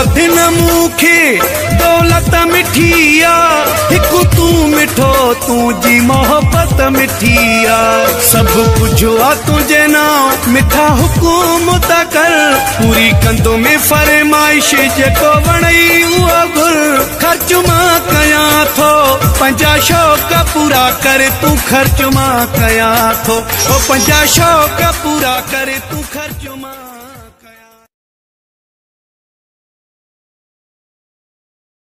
वधिन न मूंखे, दौलत मिठी आहे हिकु तूं मिठो, तुंहिंजी मोहबत मिठी आहे सभु कुझु आहे तुंहिंजे नाम, मिठा हुकुम था कर। पूरी कंदो में फरमाइश जेको वणई, उहो घुर। ख़र्च माँ कयां थो पंहिंजा शौक़ पूरा कर, तूं ख़र्च माँ कयां थो। ओ पंहिंजा शौक़ पूरा कर, तूं ख़र्च माँ